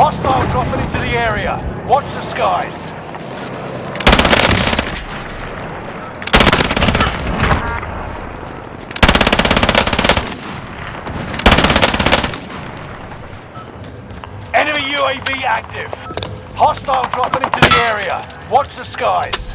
Hostile dropping into the area. Watch the skies. Enemy UAV active. Hostile dropping into the area. Watch the skies.